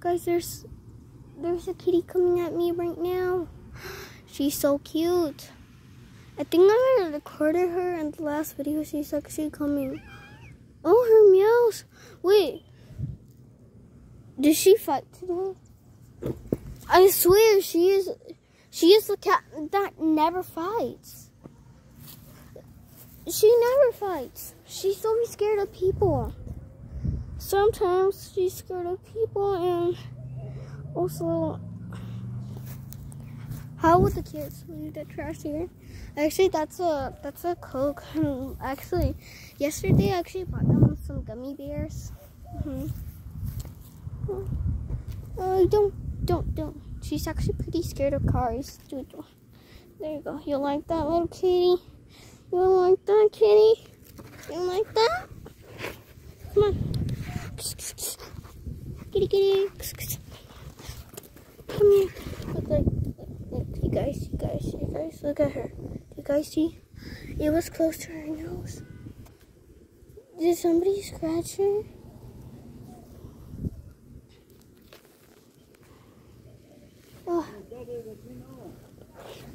Guys, there's there's a kitty coming at me right now. She's so cute. I think I recorded her in the last video. She's actually coming. Oh, her meows. Wait. Did she fight today? I swear she is she is the cat that never fights. She never fights. She's always scared of people. Sometimes she's scared of people and also how would the kids leave the trash here? Actually that's a that's a coke. Actually yesterday I actually bought them some gummy bears. Mm -hmm. Uh, don't don't don't. She's actually pretty scared of cars. There you go. You like that little kitty? You like that kitty? You like that? Come on. Kitty kitty. Come here. Look, look, look, You guys, you guys, you guys, look at her. You guys see? It was close to her nose. Did somebody scratch her? Oh.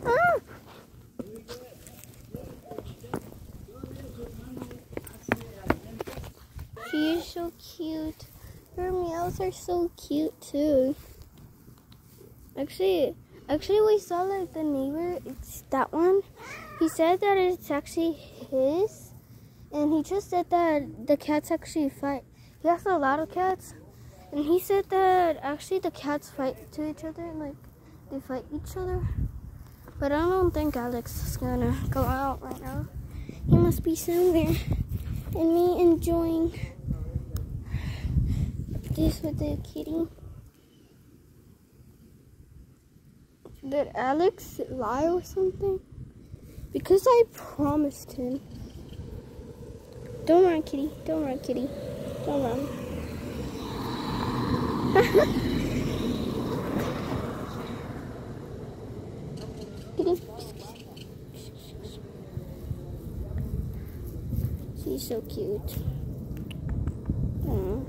Ah. She is so cute. Her meows are so cute too. Actually, actually we saw like the neighbor, it's that one. He said that it's actually his. And he just said that the cats actually fight. He has a lot of cats. And he said that actually the cats fight to each other, like they fight each other. But I don't think Alex is gonna go out right now. He must be somewhere. And me enjoying this with the kitty. Did Alex lie or something? Because I promised him. Don't run, kitty. Don't run, kitty. Don't run. kitty. She's so cute. Aww.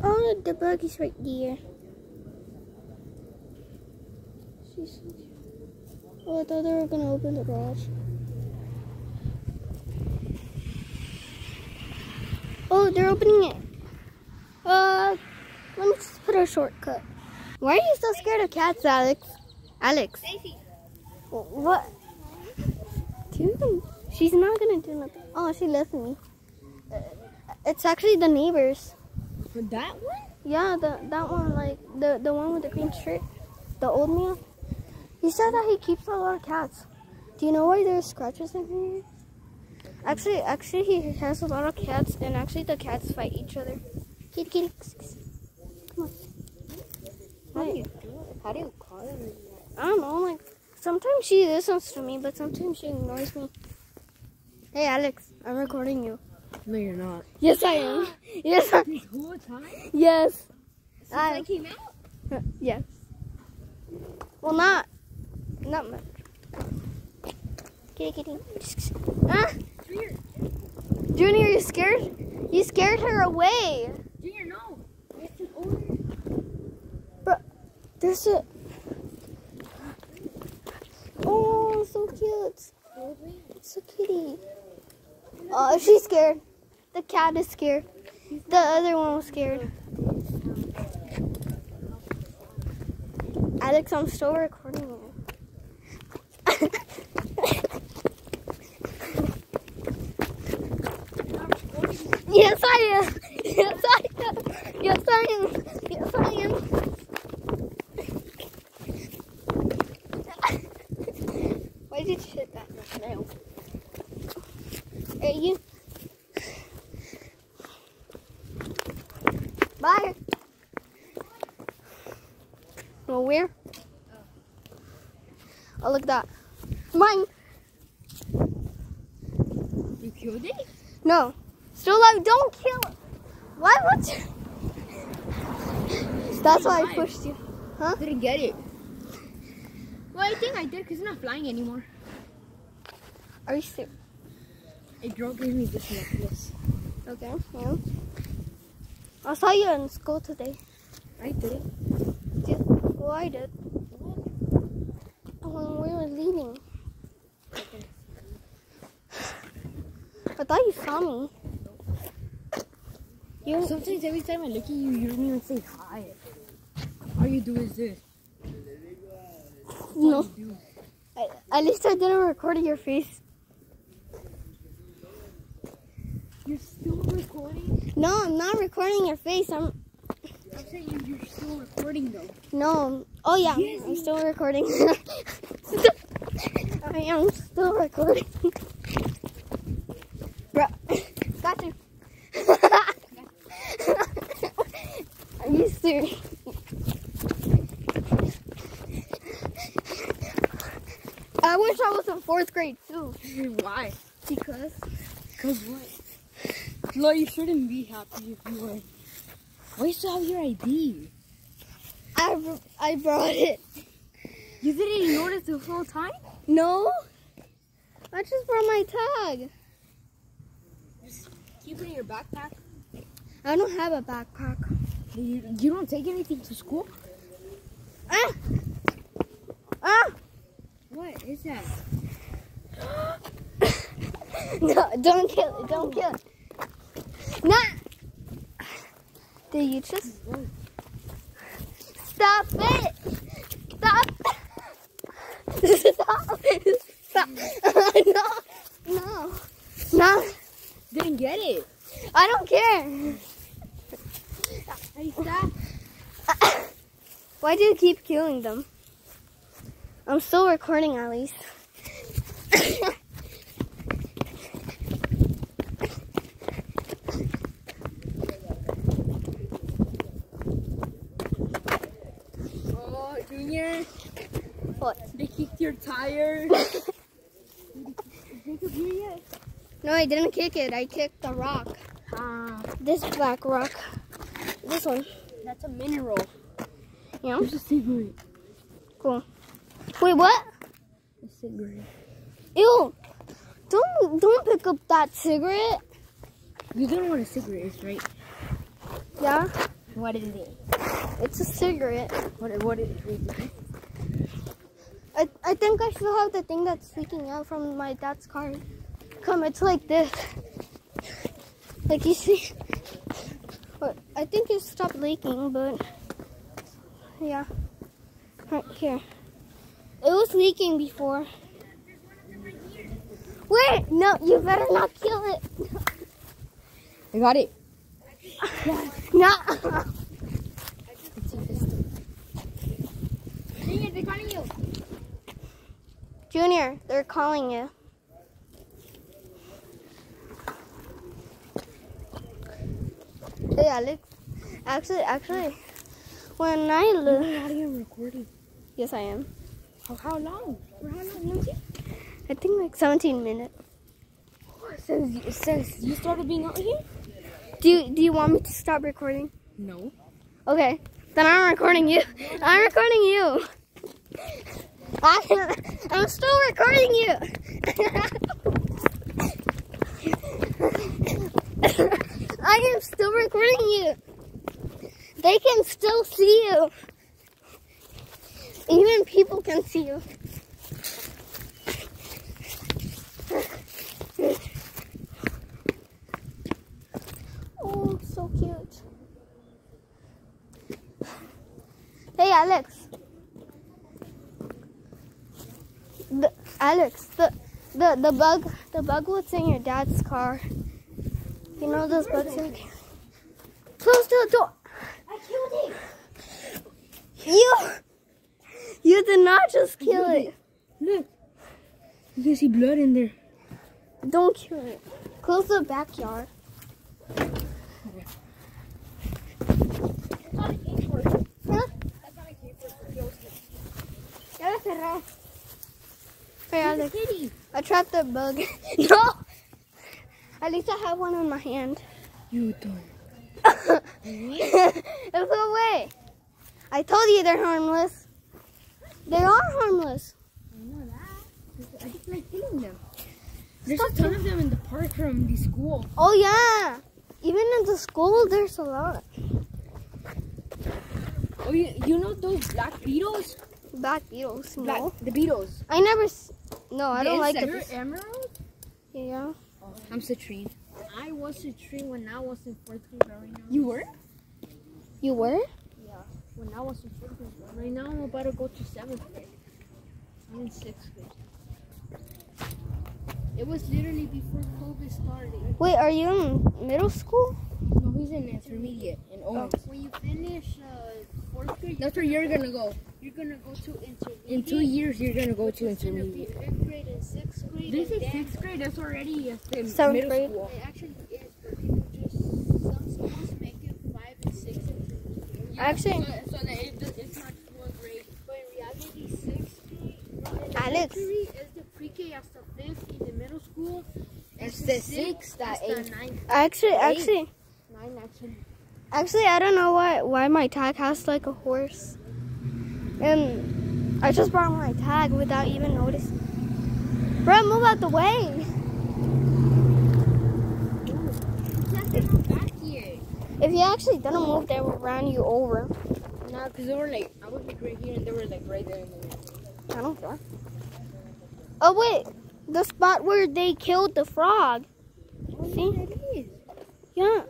Oh, the bug is right there. Oh, I thought they were gonna open the garage. Oh, they're opening it. Uh, let me just put a shortcut. Why are you so scared of cats, Alex? Alex. What? She's not gonna do nothing. Oh, she left me. Uh, it's actually the neighbors. For that one? Yeah, the that one, like the the one with the green shirt, the old man. He said that he keeps a lot of cats. Do you know why there's scratches in here? Actually, actually, he has a lot of cats, and actually, the cats fight each other. Kitty, kitty. Come on. How do you do it? How do you call her? I don't know. Like sometimes she listens to me, but sometimes she ignores me. Hey, Alex, I'm recording you. No, you're not. Yes, I am. yes, I This whole time? Yes. Since I came out? Yes. Well, not, not much. Kitty, kitty. Ah, Junior. Junior, you scared? You scared her away. Junior, no. It's an older. Bro, there's a. Oh, so cute. It's a kitty. Oh, she's scared. The cat is scared. The other one was scared. Alex, I'm still recording you. yes, I am. Yes, I am. Yes, I am. Yes, I am. Why did you hit that nail? Hey, you. Bye. Well, where? Oh, look at that. Mine. You killed it? No. Still alive. Don't kill it. Why would you? That's why I pushed you. Huh? Didn't get it. Well, I think I did because it's not flying anymore. Are you serious? A girl gave me this necklace. Okay. Yeah. I saw you in school today. I did. Did, well, I did. When we were leaving. I thought you saw me. You, Sometimes every time I look at you, you don't even say hi. All you do is this. no. I, at least I didn't record your face. You're still recording? No, I'm not recording your face. I'm I'm saying you- you're still recording though. no. Oh yeah, Yes, I'm still recording. I am still recording. Bro, got you. Are you serious? I wish I was in fourth grade too. Why? Because Cause what? No, you shouldn't be happy if you were. Why you still have your ID? I, I brought it. You didn't notice the whole time? No, I just brought my tag. Just keep it in your backpack. I don't have a backpack. You, you don't take anything to school? Ah! Ah! What is that? No, don't kill it. Don't kill it. Nah. Did you just stop it? Stop. Stop. No. No. No. Didn't get it. I don't care. Hey, stop. Why do you keep killing them? I'm still recording at least. Oh, Junior. What? They kicked your tire. Jacob? No, I didn't kick it. I kicked the rock. Ah, This black rock. This one. that's a mineral. Yeah. There's a cigarette. Cool. Wait, what? A cigarette. Ew. Don't don't pick up that cigarette. You don't know what a cigarette is, right? Yeah. What is it? It's a cigarette. What, what is it? I, I think I still have the thing that's leaking out from my dad's car. Come, it's like this. Like you see. But I think it stopped leaking, but yeah. Right here. It was leaking before. Wait, no, you better not kill it. I got it. No. Junior, they're calling you. Junior, they're calling you. Hey, Alex. Actually, actually, when I You're live, not even recording. yes, I am. How, how long? For how long? I think like 17 minutes. Oh, since, you- since you started being out here? Do you, do you want me to stop recording? No. Okay, then I'm recording you. I'm recording you. I, I'm still recording you. I am still recording you. They can still see you. Even people can see you. Oh, so cute. Hey, Alex. The, Alex, the, the, the bug, the bug was in your dad's car. You know those bugs in Close the door. I killed it. You, you did not just kill it. Look. You can see blood in there. Don't kill it. Close the backyard. Huh? Ya lo cerré. Hey, Alex. Kitty. I trapped the bug. no! At least I have one in my hand. You don't. it flew away. I told you they're harmless. They are harmless. I know that. I just like killing them. There's a ton of them in the park from the school. Oh yeah. even in the school, there's a lot. Oh, you, you know those black beetles? Black beetles. Black, No, the beetles. I never. S- No, I The don't like insects. the. emerald? Yeah. I'm citrine. I was a tree when I was in fourth grade, right now. You were? You were? Yeah, when I was in fourth grade. Right now I'm about to go to seventh grade. I'm in sixth grade. It was literally before COVID started. Wait, are you in middle school? No, he's in intermediate in Owens. When you finish uh, fourth grade, That's where you're gonna go. you're gonna go to intermediate. In two years, you're gonna go to It's gonna be intermediate. Fifth grade and sixth grade. This is sixth grade. That's already uh, in Seventh middle grade. school. It actually is, but people just some schools make it five and six and Actually, So, so that it, it's not fourth grade. But in reality, sixth grade, Alex. elementary is the pre-K hasta fifth in the middle school. It's the sixth, that hasta ninth. actually, actually, Nine actually. actually, I don't know why why my tag has like a horse, and I just brought my tag without even noticing. Bro, move out the way. If you actually didn't move, they would run you over. Nah, because they were like, I was like right here and they were like right there in the. I don't care. Oh wait, the spot where they killed the frog. Oh, See? it is. Yeah.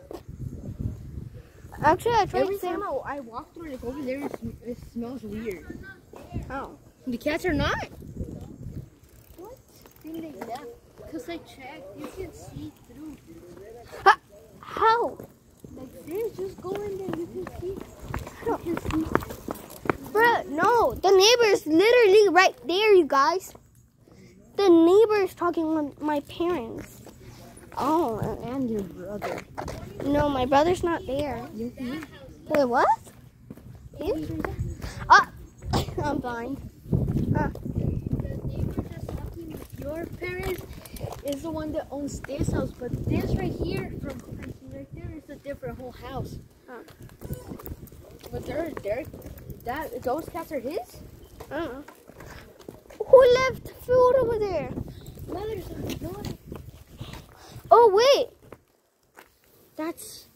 Actually, I tried Every to time I, I walk through like over there, it, sm- it smells weird. Oh. The cats are not. Because I checked, you can see through. How? Like this, just go in there, you can see. You can see. Bruh, no, the neighbor is literally right there, you guys. The neighbor is talking with my parents. Oh, And your brother. no, my brother's not there. Wait, what? He? Ah, I'm fine. Neighbor that's your parents is the one that owns this house, but this right here, from right there, is a different whole house. But they're, they're, that, those cats are his? I don't. Who left food over there? Mother's daughter. Oh, wait. That's,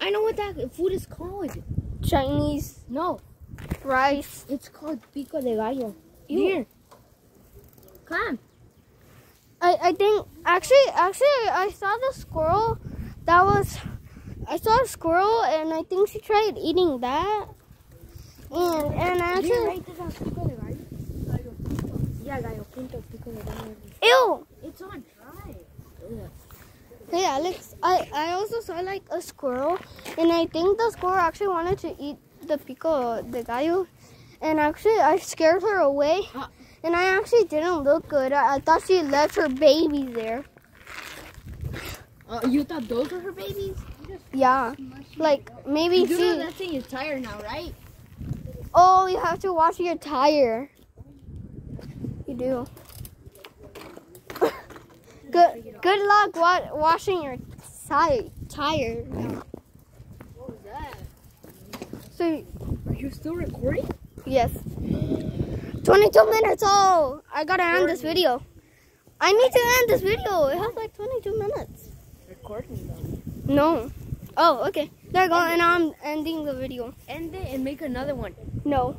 I know what that food is called. Chinese No, rice. it's called pico de gallo. Ew. Here. Come. I, I think actually actually I saw the squirrel that was I saw a squirrel and I think she tried eating that and and actually Here, right there, that's pico de gallo. Yeah, gallo pinto, pico de gallo. ew It's on dry. hey Alex I I also saw like a squirrel and I think the squirrel actually wanted to eat the pico de gallo and actually I scared her away Ah. And I actually didn't look good I, I thought she left her babies there Uh, you thought those were her babies? yeah like maybe You she that thing is tired now, right? Oh, you have to wash your tire. You do. good good luck wa- washing your ti- tire. What was that? So, Are you still recording? yes. 22 minutes. Oh, I gotta end this video. I need to end this video. It has like 22 minutes. Recording though. No. Oh, okay. There you go. And I'm ending the video. End it and make another one. No.